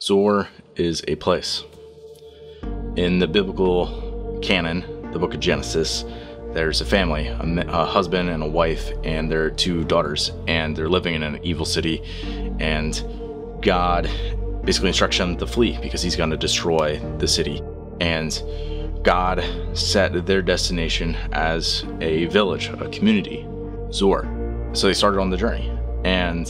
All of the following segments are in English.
Zoar is a place. In the biblical canon, the book of Genesis, there's a family, a, a, husband and a wife, and their two daughters, and they're living in an evil city. And God basically instructs them to flee because he's going to destroy the city. And God set their destination as a village, a community, Zoar. So they started on the journey. And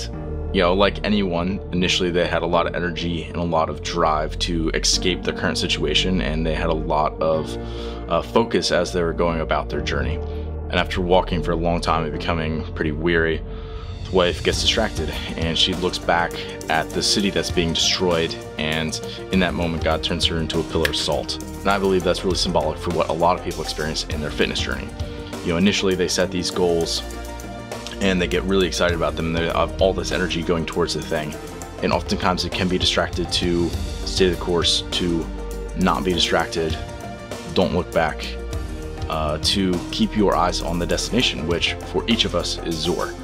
you know, like anyone, initially they had a lot of energy and a lot of drive to escape the current situation, and they had a lot of uh, focus as they were going about their journey. And after walking for a long time and becoming pretty weary, the wife gets distracted and she looks back at the city that's being destroyed, and in that moment, God turns her into a pillar of salt. And I believe that's really symbolic for what a lot of people experience in their fitness journey. You know, initially they set these goals and they get really excited about them they have all this energy going towards the thing. And oftentimes it can be distracted to stay the course, to not be distracted, don't look back, uh, to keep your eyes on the destination, which for each of us is Zoar.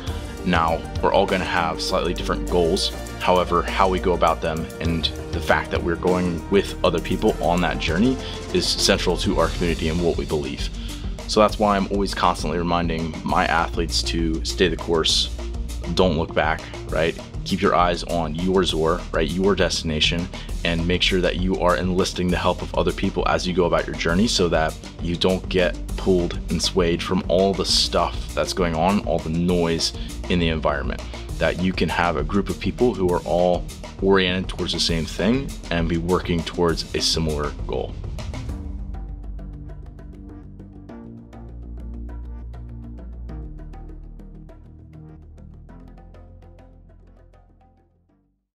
Now, we're all going to have slightly different goals. However, how we go about them and the fact that we're going with other people on that journey is central to our community and what we believe. So that's why I'm always constantly reminding my athletes to stay the course, don't look back, right? Keep your eyes on your Zoar, right? Your destination, and make sure that you are enlisting the help of other people as you go about your journey so that you don't get pulled and swayed from all the stuff that's going on, all the noise in the environment. That you can have a group of people who are all oriented towards the same thing and be working towards a similar goal.